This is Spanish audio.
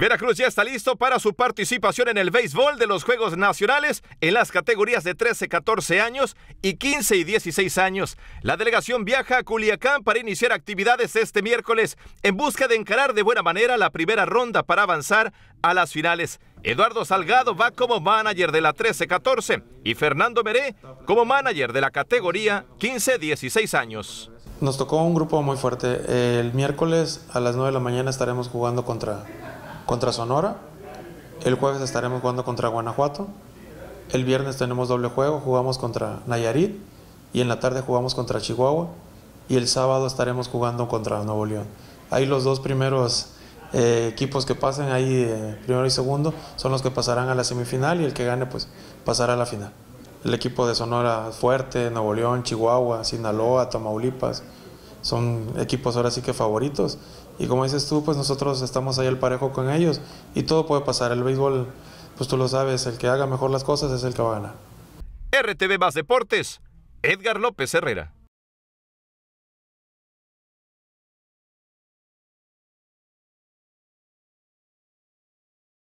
Veracruz ya está listo para su participación en el béisbol de los Juegos Nacionales en las categorías de 13, 14 años y 15 y 16 años. La delegación viaja a Culiacán para iniciar actividades este miércoles en busca de encarar de buena manera la primera ronda para avanzar a las finales. Eduardo Salgado va como manager de la 13-14 y Fernando Meré como manager de la categoría 15-16 años. Nos tocó un grupo muy fuerte. El miércoles a las 9 de la mañana estaremos jugando contra contra Sonora. El jueves estaremos jugando contra Guanajuato. El viernes tenemos doble juego, jugamos contra Nayarit y en la tarde jugamos contra Chihuahua y el sábado estaremos jugando contra Nuevo León. Ahí los dos primeros eh, equipos que pasen ahí, eh, primero y segundo, son los que pasarán a la semifinal y el que gane pues pasará a la final. El equipo de Sonora fuerte, Nuevo León, Chihuahua, Sinaloa, Tamaulipas, son equipos ahora sí que favoritos. Y como dices tú, pues nosotros estamos ahí al parejo con ellos y todo puede pasar. El béisbol, pues tú lo sabes, el que haga mejor las cosas es el que va a ganar. RTV Más Deportes, Edgar López Herrera.